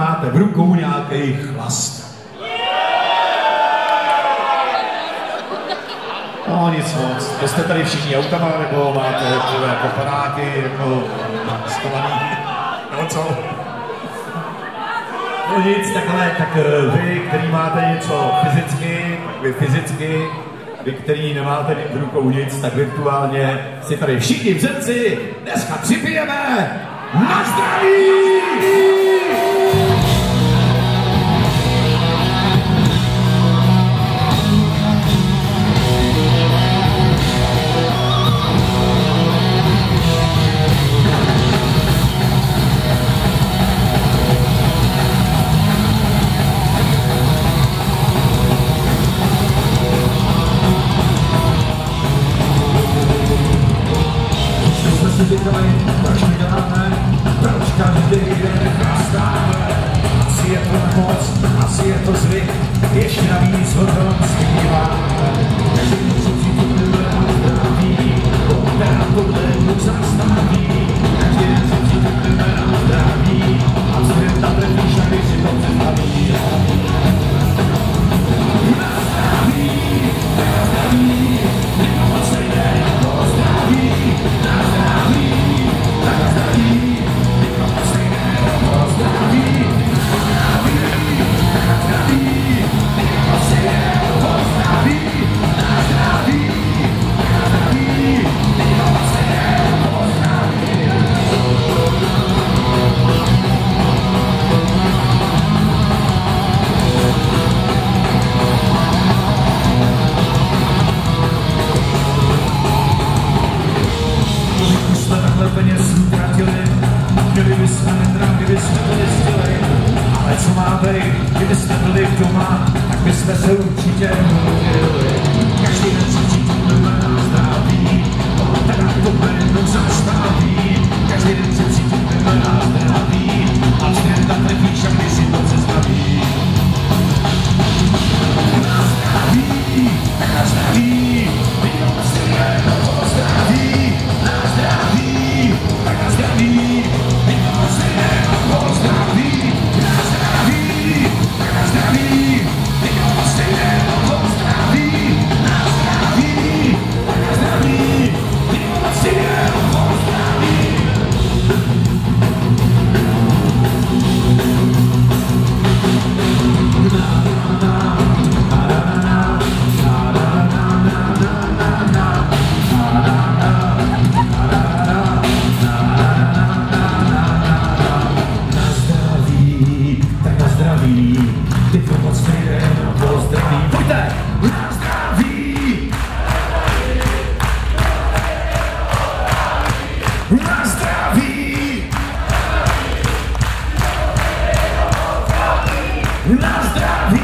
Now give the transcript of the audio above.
máte v rukou nějaký chlast. No nic moc. To jste tady všichni autama, nebo máte jako panáky, jako skovaný, no co? No nic, takhle, tak eh, vy, který máte něco fyzicky, tak vy fyzicky, vy, který nemáte v rukou nic, tak virtuálně si tady všichni v dneska připijeme na zdraví! Proč děláme, proč každý den chlastáme. Asi je to nemoc, asi je to zvyk, ještě navíc o tom zpíváme. Každý musí cítit na zdraví, která tohle Bůh zastaví. Co má být, kdybychom byli doma, tak bychom se určitě Na zdraví!